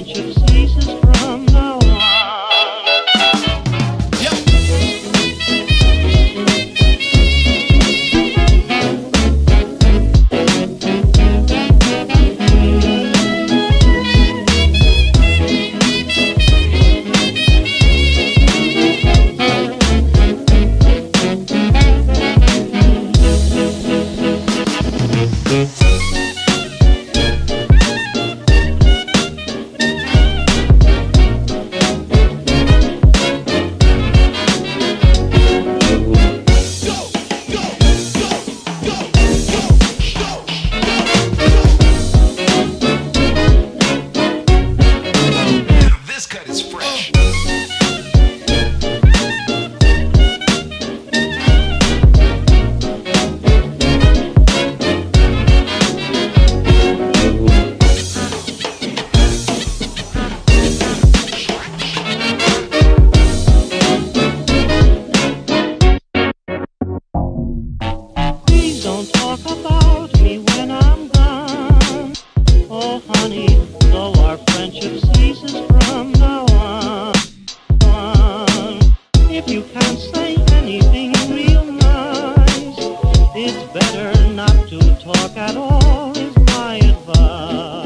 Oh, Oh, honey, though our friendship ceases. say anything real nice. It's better not to talk at all is my advice.